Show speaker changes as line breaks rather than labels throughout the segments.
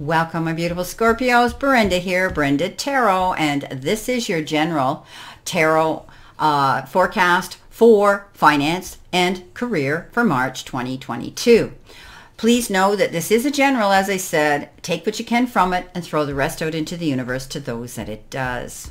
Welcome, my beautiful Scorpios. Brenda here, Brenda Tarot, and this is your general tarot uh, forecast for finance and career for March 2022. Please know that this is a general, as I said. Take what you can from it and throw the rest out into the universe to those that it does.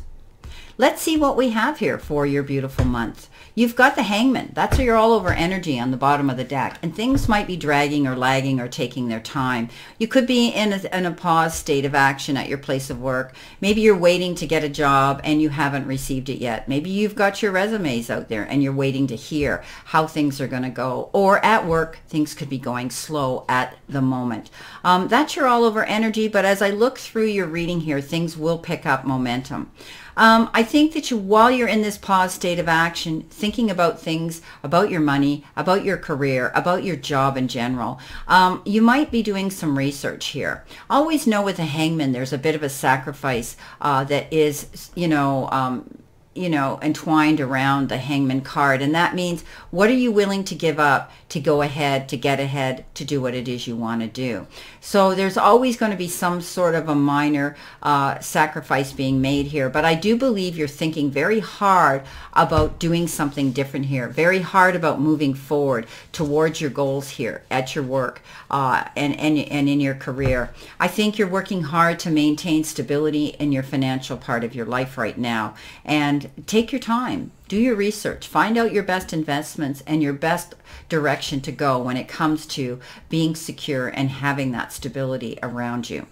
Let's see what we have here for your beautiful month. You've got the hangman. That's your all over energy on the bottom of the deck. And things might be dragging or lagging or taking their time. You could be in a, in a pause state of action at your place of work. Maybe you're waiting to get a job and you haven't received it yet. Maybe you've got your resumes out there and you're waiting to hear how things are going to go. Or at work, things could be going slow at the moment. Um, that's your all over energy. But as I look through your reading here, things will pick up momentum. Um, I think that you, while you're in this pause state of action, thinking about things, about your money, about your career, about your job in general, um, you might be doing some research here. Always know with a hangman, there's a bit of a sacrifice uh, that is, you know, um, you know, entwined around the hangman card. And that means what are you willing to give up to go ahead, to get ahead, to do what it is you want to do. So there's always going to be some sort of a minor uh, sacrifice being made here. But I do believe you're thinking very hard about doing something different here, very hard about moving forward towards your goals here at your work uh, and, and, and in your career. I think you're working hard to maintain stability in your financial part of your life right now. And take your time. Do your research. Find out your best investments and your best direction to go when it comes to being secure and having that stability around you.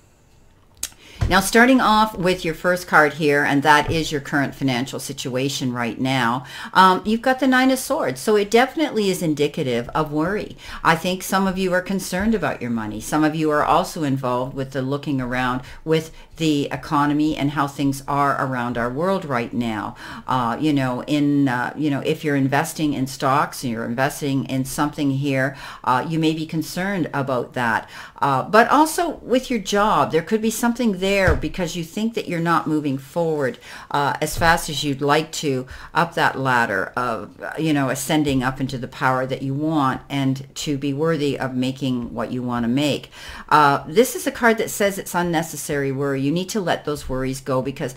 Now, starting off with your first card here, and that is your current financial situation right now, um, you've got the Nine of Swords. So it definitely is indicative of worry. I think some of you are concerned about your money. Some of you are also involved with the looking around with the economy and how things are around our world right now. Uh, you know, in uh, you know, if you're investing in stocks and you're investing in something here, uh, you may be concerned about that. Uh, but also with your job, there could be something there because you think that you're not moving forward uh, as fast as you'd like to up that ladder of you know ascending up into the power that you want and to be worthy of making what you want to make. Uh, this is a card that says it's unnecessary worry. You you need to let those worries go because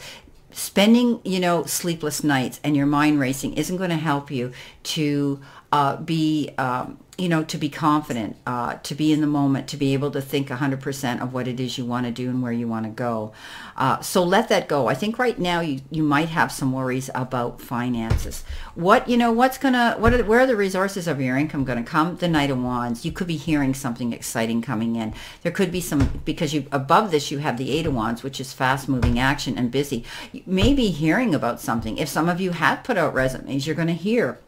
spending, you know, sleepless nights and your mind racing isn't going to help you to uh, be um, you know, to be confident, uh, to be in the moment, to be able to think 100% of what it is you want to do and where you want to go. Uh, so let that go. I think right now you, you might have some worries about finances. What, you know, what's going to, what are, where are the resources of your income going to come? The Knight of Wands. You could be hearing something exciting coming in. There could be some, because you, above this you have the Eight of Wands, which is fast moving action and busy. You may be hearing about something. If some of you have put out resumes, you're going to hear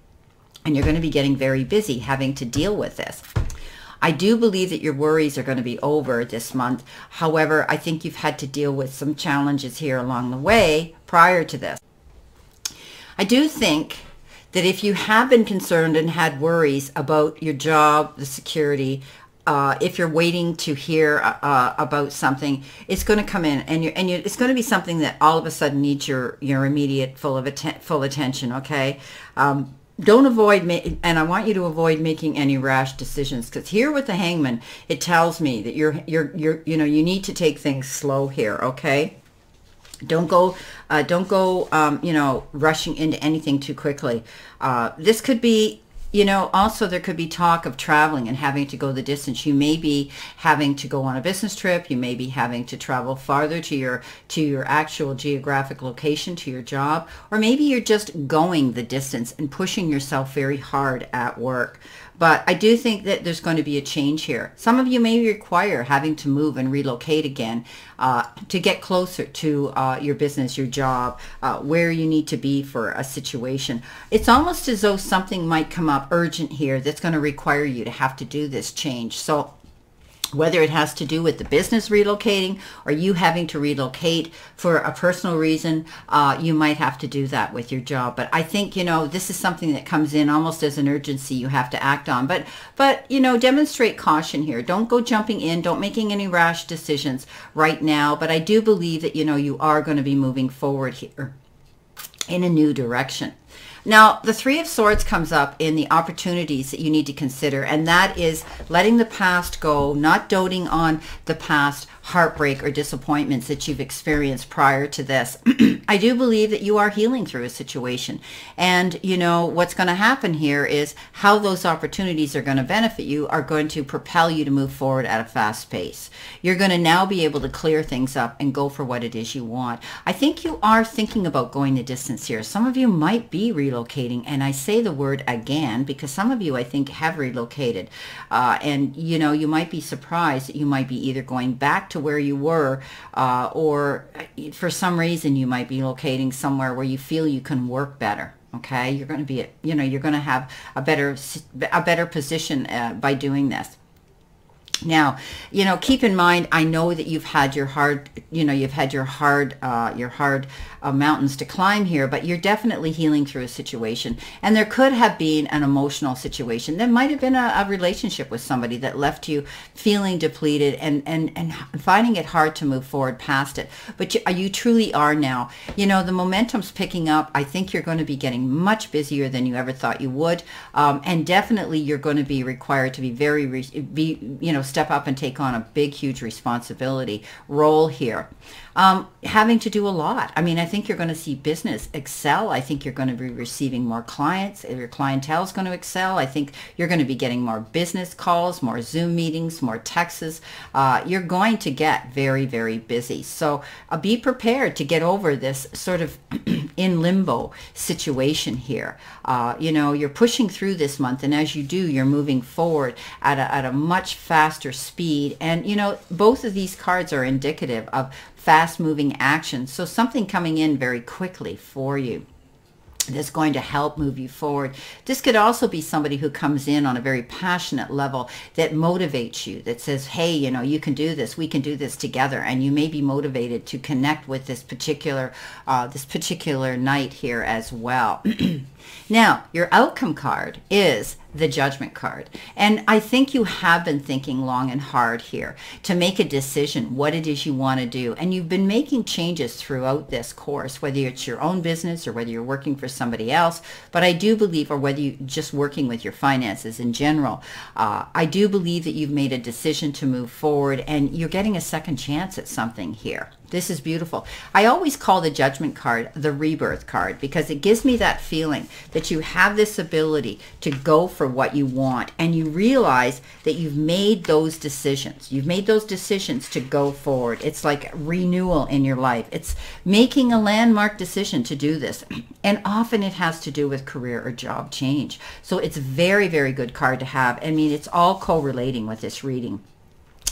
and you're going to be getting very busy having to deal with this. I do believe that your worries are going to be over this month. However, I think you've had to deal with some challenges here along the way prior to this. I do think that if you have been concerned and had worries about your job, the security, uh, if you're waiting to hear uh, uh about something, it's going to come in, and you and you, it's going to be something that all of a sudden needs your your immediate full of atten- full attention. Okay, um, don't avoid me and I want you to avoid making any rash decisions because here with the hangman it tells me that you're you're you're you know you need to take things slow here okay? Don't go uh, don't go um, you know rushing into anything too quickly. Uh, this could be you know, also there could be talk of traveling and having to go the distance. You may be having to go on a business trip. You may be having to travel farther to your to your actual geographic location, to your job, or maybe you're just going the distance and pushing yourself very hard at work. But I do think that there's going to be a change here. Some of you may require having to move and relocate again uh, to get closer to uh, your business, your job, uh, where you need to be for a situation. It's almost as though something might come up urgent here that's going to require you to have to do this change. So whether it has to do with the business relocating or you having to relocate for a personal reason, uh, you might have to do that with your job. But I think, you know, this is something that comes in almost as an urgency you have to act on. But, but you know, demonstrate caution here. Don't go jumping in. Don't making any rash decisions right now. But I do believe that, you know, you are going to be moving forward here in a new direction. Now, the Three of Swords comes up in the opportunities that you need to consider, and that is letting the past go, not doting on the past heartbreak or disappointments that you've experienced prior to this. I do believe that you are healing through a situation. And, you know, what's going to happen here is how those opportunities are going to benefit you are going to propel you to move forward at a fast pace. You're going to now be able to clear things up and go for what it is you want. I think you are thinking about going the distance here. Some of you might be relocating, and I say the word again because some of you, I think, have relocated. Uh, and, you know, you might be surprised that you might be either going back to to where you were, uh, or for some reason you might be locating somewhere where you feel you can work better. Okay, you're going to be, you know, you're going to have a better, a better position uh, by doing this. Now, you know, keep in mind, I know that you've had your hard, you know, you've had your hard, uh, your hard uh, mountains to climb here, but you're definitely healing through a situation. And there could have been an emotional situation. There might have been a, a relationship with somebody that left you feeling depleted and, and, and finding it hard to move forward past it. But you, you truly are now. You know, the momentum's picking up. I think you're going to be getting much busier than you ever thought you would. Um, and definitely you're going to be required to be very, be, you know, step up and take on a big, huge responsibility role here. Um, having to do a lot. I mean, I think you're going to see business excel. I think you're going to be receiving more clients. Your clientele is going to excel. I think you're going to be getting more business calls, more Zoom meetings, more texts. Uh, you're going to get very, very busy. So uh, be prepared to get over this sort of in limbo situation here. Uh, you know, you're pushing through this month, and as you do, you're moving forward at a, at a much faster speed. And, you know, both of these cards are indicative of fast moving action. So something coming in very quickly for you that's going to help move you forward. This could also be somebody who comes in on a very passionate level that motivates you, that says, hey, you know, you can do this, we can do this together. And you may be motivated to connect with this particular, uh, this particular Knight here as well. now, your outcome card is the judgment card. And I think you have been thinking long and hard here to make a decision what it is you want to do. And you've been making changes throughout this course, whether it's your own business or whether you're working for somebody else. But I do believe, or whether you're just working with your finances in general, uh, I do believe that you've made a decision to move forward and you're getting a second chance at something here. This is beautiful. I always call the judgment card the rebirth card because it gives me that feeling that you have this ability to go for what you want and you realize that you've made those decisions. You've made those decisions to go forward. It's like renewal in your life. It's making a landmark decision to do this. And often it has to do with career or job change. So it's very, very good card to have. I mean, it's all correlating with this reading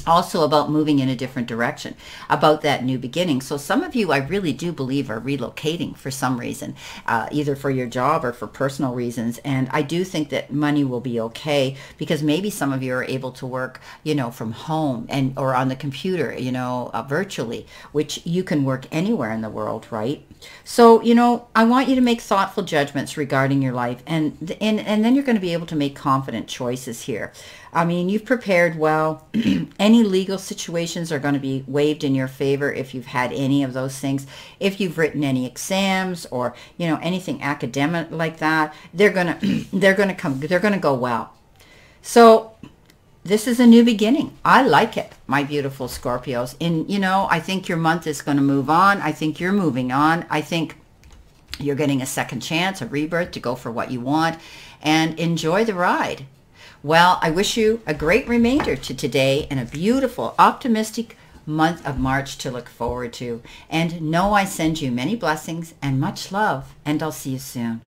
also about moving in a different direction, about that new beginning. So some of you, I really do believe, are relocating for some reason, uh, either for your job or for personal reasons. And I do think that money will be okay because maybe some of you are able to work, you know, from home and or on the computer, you know, uh, virtually, which you can work anywhere in the world, right? So, you know, I want you to make thoughtful judgments regarding your life and and and then you're going to be able to make confident choices here. I mean, you've prepared well. any legal situations are going to be waived in your favor if you've had any of those things. If you've written any exams or, you know, anything academic like that, they're going to they're going to come they're going to go well. So, this is a new beginning. I like it, my beautiful Scorpios. And, you know, I think your month is going to move on. I think you're moving on. I think you're getting a second chance, a rebirth to go for what you want and enjoy the ride. Well, I wish you a great remainder to today and a beautiful, optimistic month of March to look forward to. And know I send you many blessings and much love, and I'll see you soon.